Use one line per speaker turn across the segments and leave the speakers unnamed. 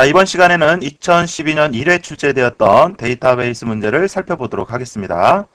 자, 이번 시간에는 2012년 1회 출제되었던 데이터베이스 문제를 살펴보도록 하겠습니다.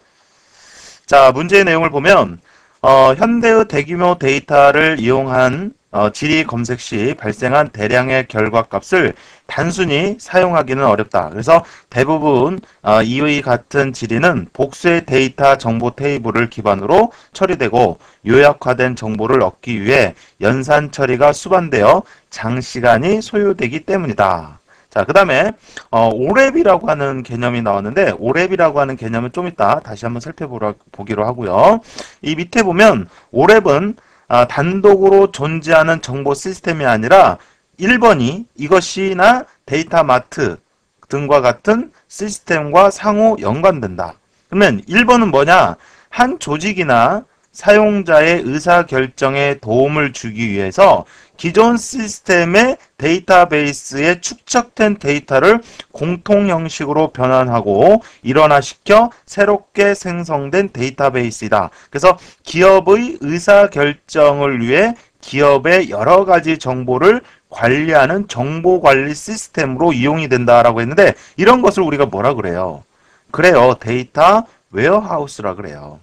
자, 문제의 내용을 보면 어, 현대의 대규모 데이터를 이용한 어, 질의 검색 시 발생한 대량의 결과값을 단순히 사용하기는 어렵다. 그래서 대부분 어, 이의 같은 질의는 복수의 데이터 정보 테이블을 기반으로 처리되고 요약화된 정보를 얻기 위해 연산 처리가 수반되어 장시간이 소요되기 때문이다. 자, 그 다음에 어, OLAP이라고 하는 개념이 나왔는데 OLAP이라고 하는 개념은 좀 이따 다시 한번 살펴보기로 하고요. 이 밑에 보면 OLAP은 아, 단독으로 존재하는 정보 시스템이 아니라 1번이 이것이나 data mart 등과 같은 시스템과 상호 연관된다. 그러면 1번은 뭐냐? 한 조직이나 사용자의 의사결정에 도움을 주기 위해서 기존 시스템의 데이터베이스에 축적된 데이터를 공통 형식으로 변환하고 일원화시켜 새롭게 생성된 데이터베이스이다. 그래서 기업의 의사결정을 위해 기업의 여러 가지 정보를 관리하는 정보관리 시스템으로 이용이 된다라고 했는데 이런 것을 우리가 뭐라 그래요? 그래요. Data warehouse라 그래요.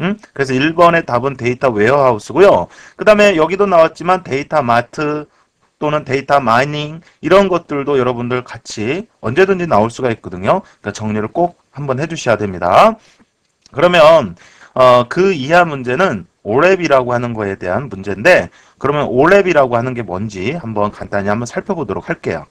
음? 그래서 1번의 답은 data warehouse고요. 그 다음에 여기도 나왔지만 data mart 또는 data mining 이런 것들도 여러분들 같이 언제든지 나올 수가 있거든요. 그러니까 정리를 꼭 한번 해주셔야 됩니다. 그러면 어, 그 이하 문제는 OLAP이라고 하는 거에 대한 문제인데 그러면 OLAP이라고 하는 게 뭔지 한번 간단히 한번 살펴보도록 할게요.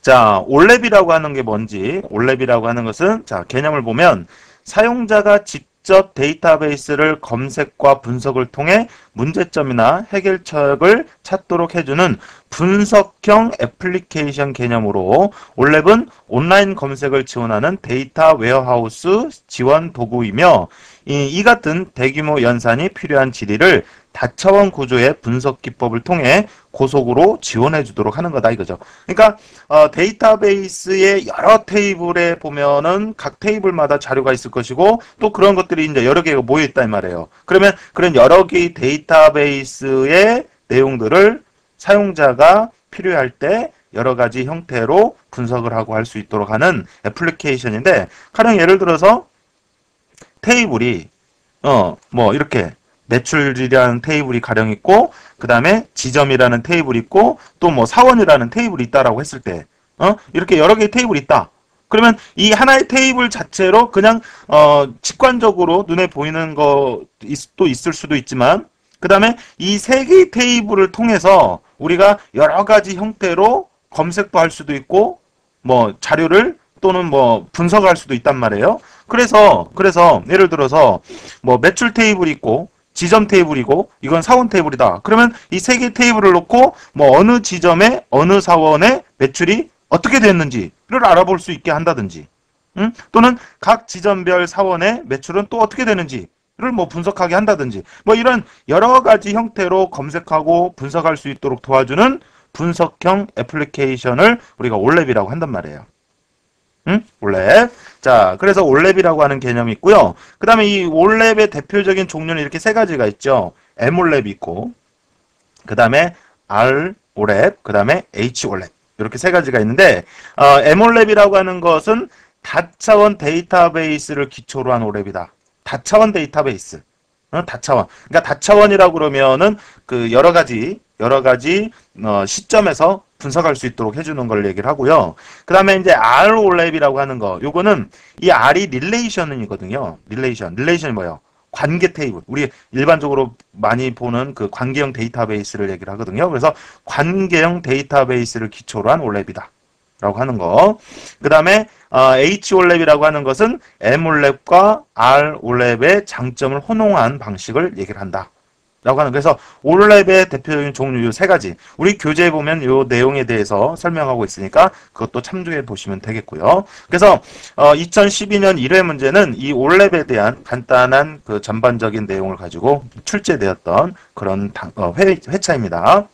자, OLAP이라고 하는 게 뭔지 OLAP이라고 하는 것은 자 개념을 보면 사용자가 직 직접 데이터베이스를 검색과 분석을 통해 문제점이나 해결책을 찾도록 해주는 분석형 애플리케이션 개념으로 OLAP은 온라인 검색을 지원하는 data warehouse 지원 도구이며 이, 이 같은 대규모 연산이 필요한 질의를 다차원 구조의 분석 기법을 통해 고속으로 지원해 주도록 하는 거다 이거죠. 그러니까 어, 데이터베이스의 여러 테이블에 보면은 각 테이블마다 자료가 있을 것이고 또 그런 것들이 이제 여러 개가 모여 있다 이 말이에요. 그러면 그런 여러 개의 데이터베이스의 내용들을 사용자가 필요할 때 여러 가지 형태로 분석을 하고 할 수 있도록 하는 애플리케이션인데 가령 예를 들어서 테이블이 어 뭐 이렇게 매출이라는 테이블이 가령 있고 그 다음에 지점이라는 테이블이 있고 또 뭐 사원이라는 테이블이 있다라고 했을 때 어? 이렇게 여러 개의 테이블이 있다. 그러면 이 하나의 테이블 자체로 그냥 어 직관적으로 눈에 보이는 거도 있을 수도 있지만 그 다음에 이 세 개의 테이블을 통해서 우리가 여러 가지 형태로 검색도 할 수도 있고 뭐 자료를 또는 뭐 분석할 수도 있단 말이에요. 그래서 그래서 예를 들어서 뭐 매출 테이블이 있고 지점 테이블이고 이건 사원 테이블이다. 그러면 이 세 개 테이블을 놓고 뭐 어느 지점에 어느 사원의 매출이 어떻게 됐는지를 알아볼 수 있게 한다든지 응? 또는 각 지점별 사원의 매출은 또 어떻게 되는지 를 뭐 분석하게 한다든지 뭐 이런 여러 가지 형태로 검색하고 분석할 수 있도록 도와주는 분석형 애플리케이션을 우리가 올랩이라고 한단 말이에요. 응? 올랩. 자, 그래서 올랩이라고 하는 개념이 있고요. 그 다음에 이 올랩의 대표적인 종류는 이렇게 세 가지가 있죠. M올랩이 있고, 그 다음에 R올랩, 그 다음에 H올랩. 이렇게 세 가지가 있는데, 어, M올랩이라고 하는 것은 다차원 데이터베이스를 기초로 한 올랩이다. 다차원 데이터베이스. 어, 다차원. 그러니까 다차원이라고 그러면은 그 여러 가지 여러 가지 어, 시점에서 분석할 수 있도록 해주는 걸 얘기를 하고요. 그 다음에 이제 ROLAP이라고 하는 거. 요거는 이 R이 relation이거든요. Relation. Relation이 뭐예요? 관계 테이블. 우리 일반적으로 많이 보는 그 관계형 데이터베이스를 얘기를 하거든요. 그래서 관계형 데이터베이스를 기초로 한 OLAP이다. 라고 하는 거. 그 다음에 어, HOLAP이라고 하는 것은 MOLAP과 ROLAP의 장점을 혼용한 방식을 얘기를 한다. 라고 하는 그래서 올랩의 대표적인 종류 세 가지 우리 교재에 보면 이 내용에 대해서 설명하고 있으니까 그것도 참조해 보시면 되겠고요. 그래서 어, 2012년 1회 문제는 이 올랩에 대한 간단한 그 전반적인 내용을 가지고 출제되었던 그런 당, 어, 회, 회차입니다.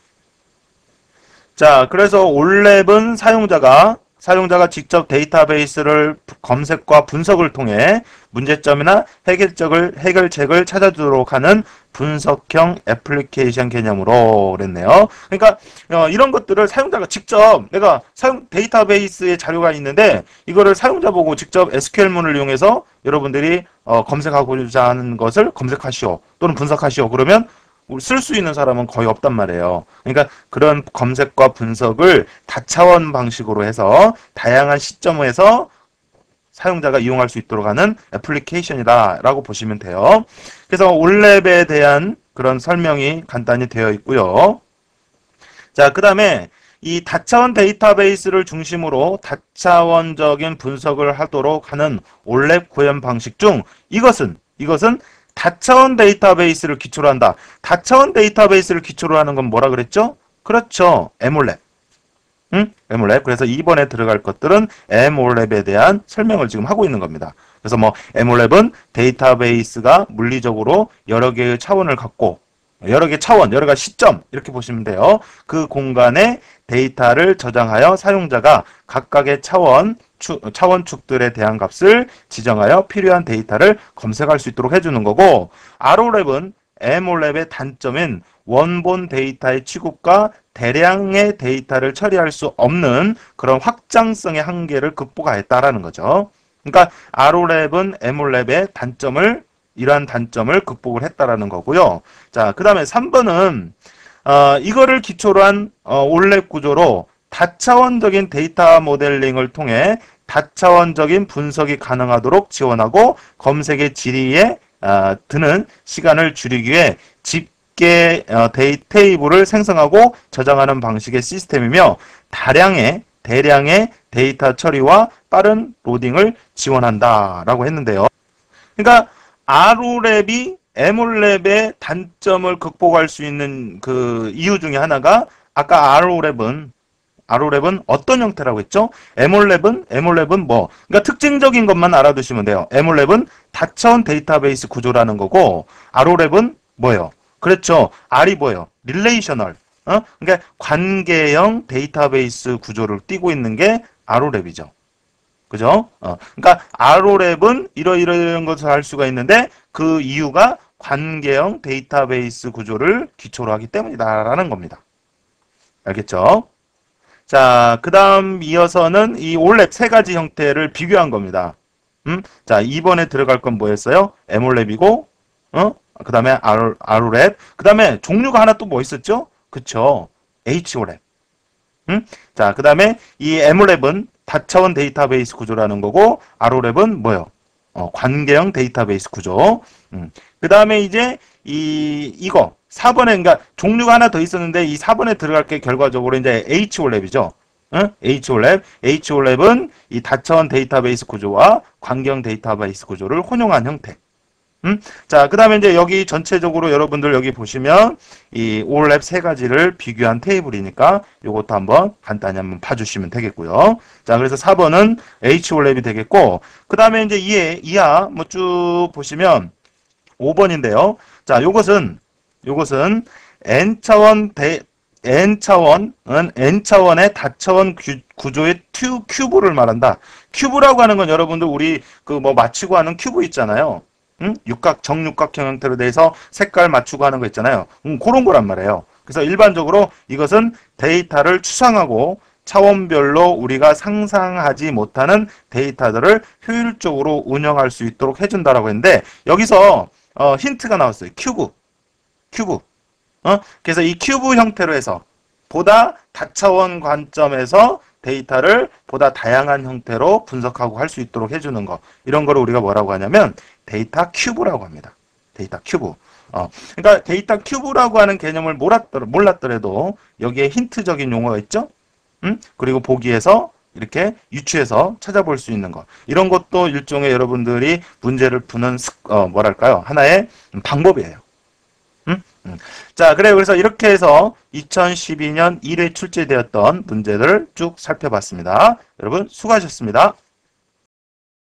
자, 그래서 올랩은 사용자가 사용자가 직접 데이터베이스를 검색과 분석을 통해 문제점이나 해결책을, 해결책을 찾아주도록 하는 분석형 애플리케이션 개념으로 그랬네요. 그러니까 어, 이런 것들을 사용자가 직접 내가 사용 데이터베이스에 자료가 있는데 이거를 사용자 보고 직접 SQL문을 이용해서 여러분들이 어, 검색하고자 하는 것을 검색하시오 또는 분석하시오 그러면 쓸 수 있는 사람은 거의 없단 말이에요. 그러니까 그런 검색과 분석을 다차원 방식으로 해서 다양한 시점에서 사용자가 이용할 수 있도록 하는 애플리케이션이다라고 보시면 돼요. 그래서 올랩에 대한 그런 설명이 간단히 되어 있고요. 자, 그 다음에 이 다차원 데이터베이스를 중심으로 다차원적인 분석을 하도록 하는 올랩 구현 방식 중 이것은 이것은 다차원 데이터베이스를 기초로 한다. 다차원 데이터베이스를 기초로 하는 건 뭐라 그랬죠? 그렇죠. 에몰랩. 응? MOLAP. 그래서 이번에 들어갈 것들은 MOLAP에 대한 설명을 지금 하고 있는 겁니다. 그래서 뭐 MOLAP은 데이터베이스가 물리적으로 여러 개의 차원을 갖고 여러 개 차원, 여러 가지 시점 이렇게 보시면 돼요. 그 공간에 데이터를 저장하여 사용자가 각각의 차원, 추, 차원축들에 대한 값을 지정하여 필요한 데이터를 검색할 수 있도록 해주는 거고 ROLAP은 MOLAP의 단점인 원본 데이터의 취급과 대량의 데이터를 처리할 수 없는 그런 확장성의 한계를 극복하였다라는 거죠. 그러니까 ROLAP은 MOLAP의 단점을 이러한 단점을 극복을 했다라는 거고요. 자, 그 다음에 3번은 어, 이거를 기초로 한 어, OLAP 구조로 다차원적인 데이터 모델링을 통해 다차원적인 분석이 가능하도록 지원하고 검색의 질의에 어, 드는 시간을 줄이기 위해 집계 어, 데이 테이블을 생성하고 저장하는 방식의 시스템이며 다량의 대량의 데이터 처리와 빠른 로딩을 지원한다라고 했는데요. 그러니까 RO랩이 에몰랩의 단점을 극복할 수 있는 그 이유 중에 하나가 아까 RO랩은 RO랩은 어떤 형태라고 했죠? 에몰랩은 에몰랩은 뭐 그러니까 특징적인 것만 알아두시면 돼요. 에몰랩은 다차원 데이터베이스 구조라는 거고 RO랩은 뭐예요? 그렇죠. R이 뭐예요? Relational. 어? 그러니까 관계형 데이터베이스 구조를 띠고 있는 게 ROLAP이죠. 그죠? 어. 그러니까 ROLAP은 이러이러한 것을 할 수가 있는데 그 이유가 관계형 데이터베이스 구조를 기초로 하기 때문이다라는 겁니다. 알겠죠? 자, 그 다음 이어서는 이 OLAP 세 가지 형태를 비교한 겁니다. 음? 자, 2번에 들어갈 건 뭐였어요? MOLAP이고, 어? 그 다음에 ROLAP, 그 다음에 종류가 하나 또 뭐 있었죠? 그쵸? HOLAP. 음? 자, 그 다음에 이 MOLAP은 다차원 데이터베이스 구조라는 거고, ROLAP은 뭐요? 어, 관계형 데이터베이스 구조. 음. 그 다음에 이제 이, 이거, 4번에, 그러니까 종류가 하나 더 있었는데 이 4번에 들어갈 게 결과적으로 이제 HOLAP이죠. 응? HOLAP. HOLAP은 이 다차원 데이터베이스 구조와 관계형 데이터베이스 구조를 혼용한 형태. 음? 자, 그 다음에 이제 여기 전체적으로 여러분들 여기 보시면 이 올랩 세 가지를 비교한 테이블이니까 이것도 한번 간단히 한번 봐주시면 되겠고요. 자, 그래서 4번은 HOLab이 되겠고, 그 다음에 이제 이해, 이하 뭐 쭉 보시면 5번인데요. 자, 요것은 요것은 n차원 대 n차원은 n차원의 다차원 구조의 튜, 큐브를 말한다. 큐브라고 하는 건 여러분들 우리 그뭐 맞추고 하는 큐브 있잖아요. 응? 육각 정육각형 형태로 돼서 색깔 맞추고 하는 거 있잖아요. 음, 그런 거란 말이에요. 그래서 일반적으로 이것은 데이터를 추상하고 차원별로 우리가 상상하지 못하는 데이터들을 효율적으로 운영할 수 있도록 해준다라고 했는데 여기서 어, 힌트가 나왔어요. 큐브. 큐브. 어? 그래서 이 큐브 형태로 해서 보다 다차원 관점에서 데이터를 보다 다양한 형태로 분석하고 할 수 있도록 해주는 거. 이런 거를 우리가 뭐라고 하냐면 데이터 큐브라고 합니다. 데이터 큐브. 어, 그러니까 데이터 큐브라고 하는 개념을 몰랐더라도 여기에 힌트적인 용어가 있죠. 음? 그리고 보기에서 이렇게 유추해서 찾아볼 수 있는 것. 이런 것도 일종의 여러분들이 문제를 푸는 어, 뭐랄까요? 하나의 방법이에요. 음? 음. 자, 그래요. 그래서 이렇게 해서 2012년 1회 출제되었던 문제들을 쭉 살펴봤습니다. 여러분 수고하셨습니다.